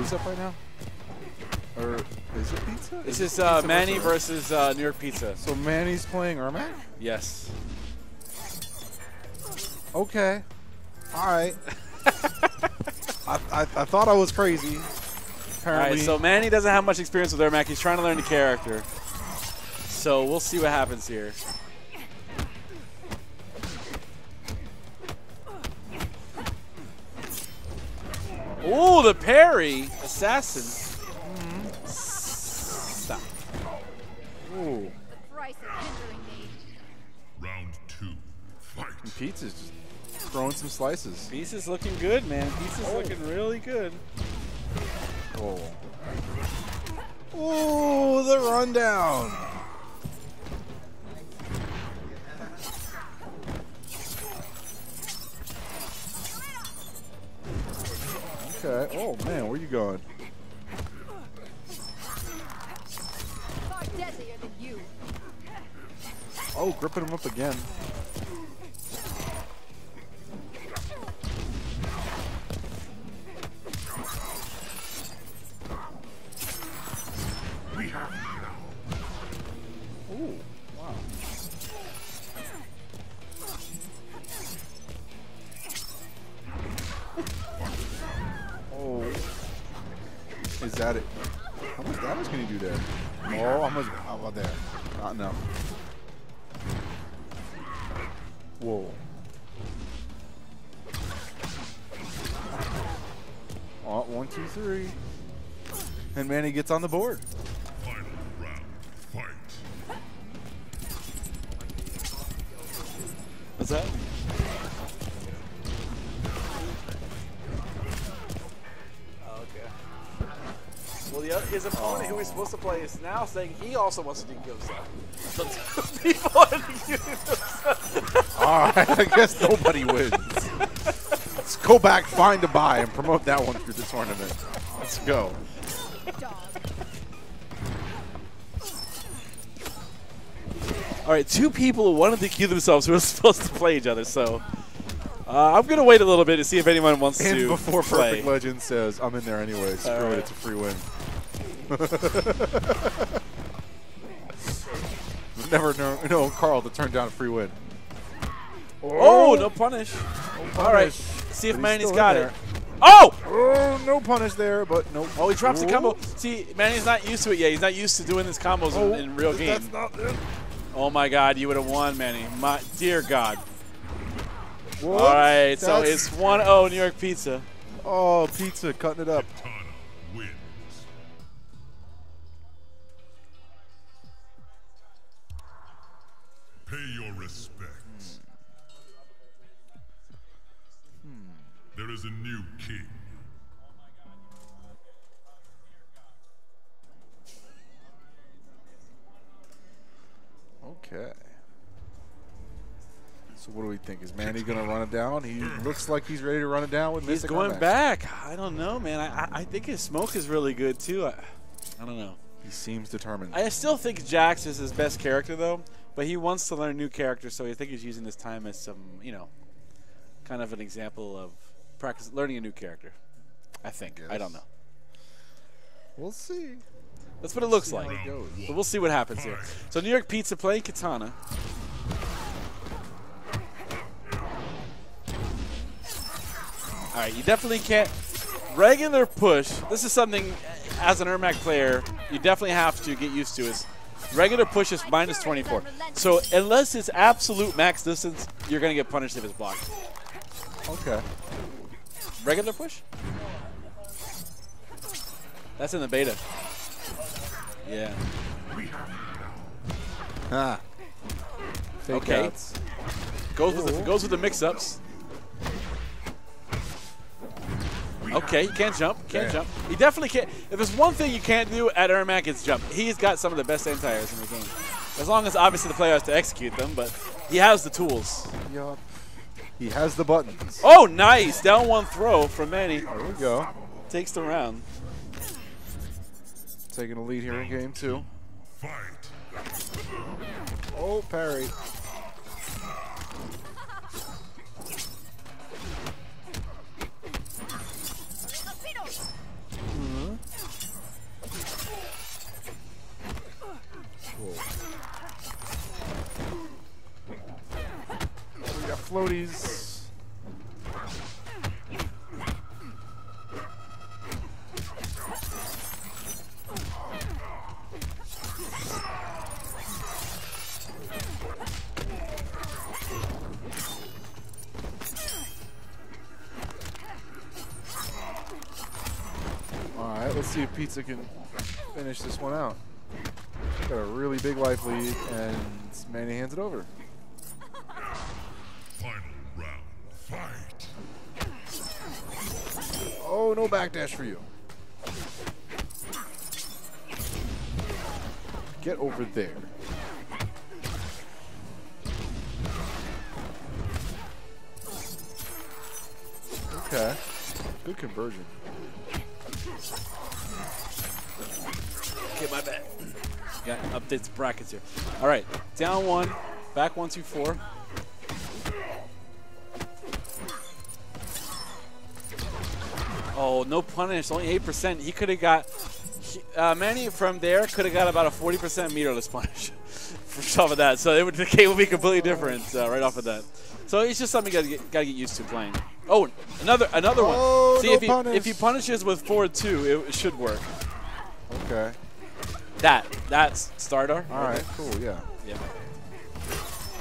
Who's up right now? Or is it Pizza? This Is is uh, Manny versus uh, New York Pizza. So Manny's playing Ermac? Yes. Okay. All right. I, I, I thought I was crazy. All Apparently. right, so Manny doesn't have much experience with Ermac. He's trying to learn the character. So we'll see what happens here. Ooh, the parry. Assassin. Stop. Ooh. Price of hindering me. Round two. Fight. And Pizza's just throwing some slices. Pieces looking good, man. Pieces looking really good. Oh. Ooh, the rundown. Okay. Oh man, where you going? Far deadlier than you. Oh, gripping him up again. Is that it? How much damage can he do there? Oh, how much? How about there? Not enough. Whoa. Oh, one, two, three. And Manny gets on the board. Final round. Fight. What's that? Well, the other, his opponent, who he's supposed to play, is now saying he also wants to DQ himself. So two people are DQing themselves. All right, I guess nobody wins. Let's go back, find a buy, and promote that one through the tournament. Let's go. All right, two people who wanted to DQ themselves who are supposed to play each other. So uh, I'm gonna wait a little bit to see if anyone wants And to before play. Perfect Legend says, I'm in there anyway. Screw All it, it's a free win. Never know, know Carl to turn down a free win. Oh, no punish. All right, punish. see if Manny's got it. Oh! Oh, no punish there, but no. Oh, he drops the combo. See, Manny's not used to it yet. He's not used to doing these combos Oh, in, in real game. That's not it. Oh my God, you would have won, Manny. My dear God. Whoops, All right, so it's 1-0 New York Pizza. Oh, pizza cutting it up. Pay your respects. There is a new king. Okay. What do we think? Is Manny going to run it down? He looks like he's ready to run it down with He's going back. I don't know, man. I, I, think his smoke is really good, too. I, I don't know. He seems determined. I still think Jax is his best character, though. But he wants to learn new characters, so I think he's using this time as some, you know, kind of an example of practice learning a new character. I think. I don't know. We'll see. That's what it looks like. it. But we'll see what happens here. So New York Pizza playing Kitana. All right, you definitely can't regular push. This is something as an Ermac player you definitely have to get used to. Is regular push is minus 24. So unless it's absolute max distance, you're gonna get punished if it's blocked. Okay. Regular push? That's in the beta. Yeah. Ah. Okay. outs. Goes with the goes with the mix-ups. Okay, he can't jump. Can't Damn. jump. He definitely can't. If there's one thing you can't do at Ermac, it's jump. He's got some of the best anti-airs in the game. As long as obviously the player has to execute them, but he has the tools. Yup. He has the buttons. Oh, nice! Down one throw from Manny. There we go. Takes the round. Taking a lead here in game two. Fight. Oh, parry. Floaties. All right, let's see if Pizza can finish this one out. Got a really big life lead, and Manny hands it over. Final round. Fight. Oh, no backdash for you. Get over there. Okay. Good conversion. Okay, my bad. Got updates brackets here. All right, down one, back one, two, four. Oh, no punish, only 8%. He could have got, uh, Manny from there could have got about a 40% meterless punish for off of that. So it would, the game would be completely different uh, right off of that. So it's just something you gotta get, gotta get used to playing. Oh, another another Oh, one. See no if he punish. if he punishes with forward two, it, should work. Okay. That that's Stardar. All right, cool, yeah. Yeah.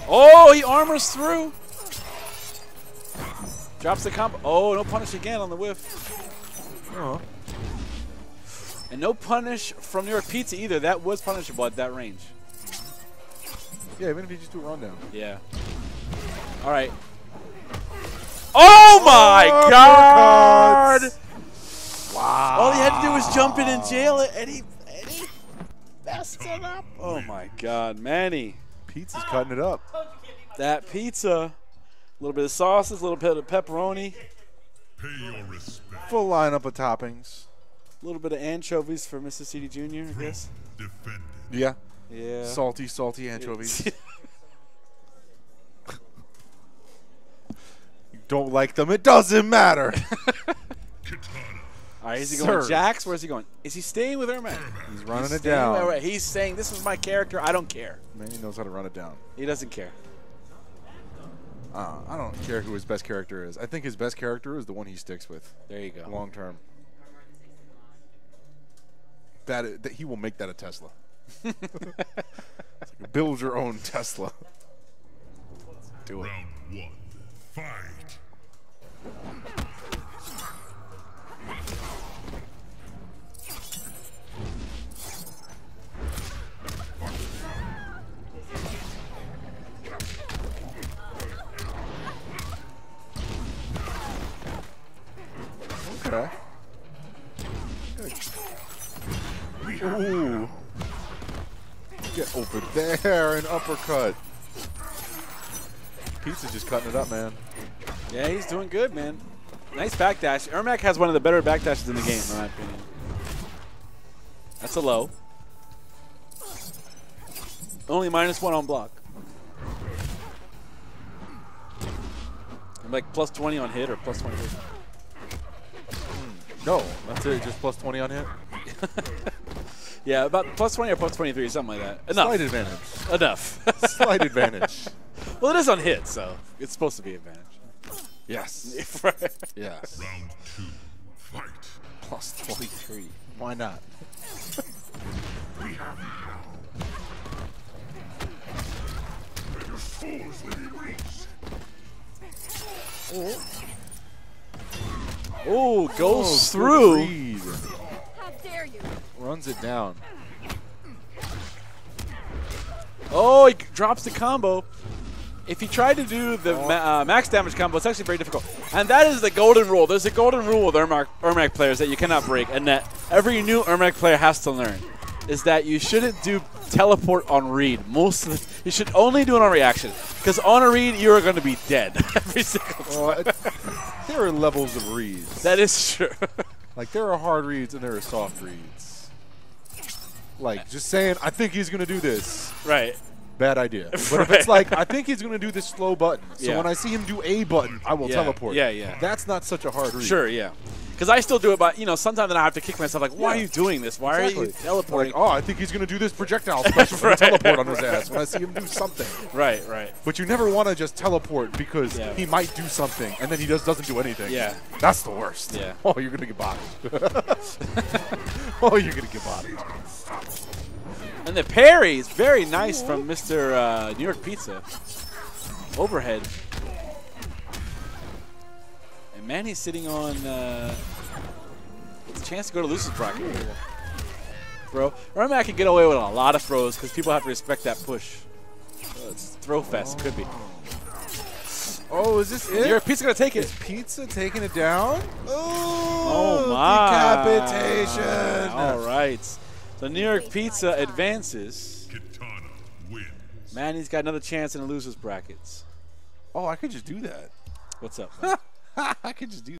Oh, he armors through. Drops the comp. Oh, no punish again on the whiff. Oh. And no punish from New York Pizza either. That was punishable at that range. Yeah, even if you just do a rundown. Yeah. All right. Oh my Oh, God! Wow. All he had to do was jump in and jail it, and he, and he messed it up. Oh my God, Manny. Pizza's cutting it up. That pizza. A little bit of sauces, a little bit of pepperoni, Pay your respect. Full lineup of toppings. a little bit of anchovies for Mrs. CD Jr., I guess. Defended. Yeah. Yeah. Salty, salty anchovies. you don't like them, it doesn't matter. All right, is he going Jax? Where's he going? Is he staying with Ermac? He's running He's it down. with He's saying, this is my character. I don't care. Man, he knows how to run it down. He doesn't care. Uh, I don't care who his best character is. I think his best character is the one he sticks with There you go. long term. That, that he will make that a Tesla. Like, build your own Tesla. Do it. Round one. Fight. Okay. Ooh. Get over there and uppercut. Pizza's just cutting it up, man. Yeah, he's doing good, man. Nice backdash. Ermac has one of the better backdashes in the game, in my opinion. That's a low. Only minus one on block. I'm like plus 20 on hit or plus 20 hit. No, that's it. Just plus 20 on hit. Yeah, about plus 20 or plus 23, something like that. Enough. Slight advantage. Enough. Slight advantage. well, it is on hit, so it's supposed to be advantage. Yes. Yes. Round two. Fight. Plus 23. Why not? Oh, goes Oh, good through. Read. How dare you? Runs it down. Oh, he drops the combo. If he tried to do the ma uh, max damage combo, it's actually very difficult. And that is the golden rule. There's a golden rule with Ermac, Ermac players that you cannot break, and that every new Ermac player has to learn. Is that you shouldn't do teleport on read. Most of the, you should only do it on reaction, because on a read you are going to be dead every single time. Well, it- there are levels of reads. That is true. Like there are hard reads and there are soft reads. Like just saying, I think he's gonna do this. right. Bad idea. But if it's like, I think he's gonna do this slow button. So Yeah. when I see him do a button, I will Yeah, teleport. yeah, yeah. That's not such a hard read. Sure, yeah. Because I still do it, but you know, sometimes then I have to kick myself. Like, why Yeah. are you doing this? Why are you teleporting? Like, oh, I think he's going to do this projectile special for Right. teleport on his ass when I see him do something. Right, right. But you never want to just teleport because Yeah. he might do something and then he just doesn't do anything. Yeah. That's the worst. Yeah. Oh, you're going to get bodied. oh, you're going to get bodied. And the parry is very nice from Mr. Uh, New York Pizza. Overhead. Manny's sitting on uh, a chance to go to losers bracket. Bro, Remember, I can get away with a lot of throws because people have to respect that push. So it's throw fest. Could be. Oh, is this it? New York Pizza gonna take it. Is Pizza taking it down? Oh Oh, my! Decapitation. All right. So New York Pizza advances. Kitana wins. Manny's got another chance in the losers brackets. Oh, I could just do that. What's up? I could just do